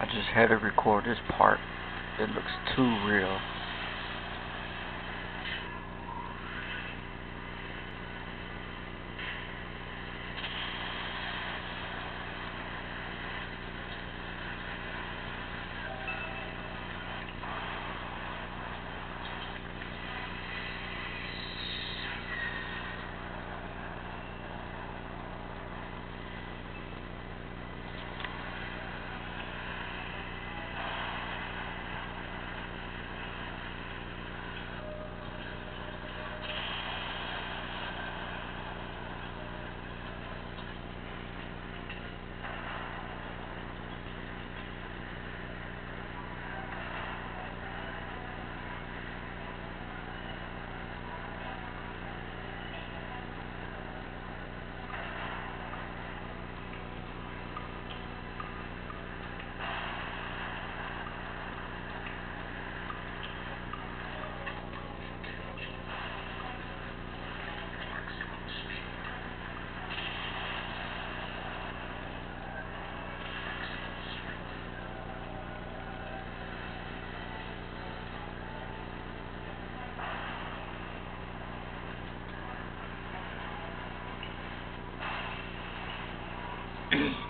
I just had to record this part. It looks too real. Yeah.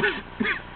Ha ha ha!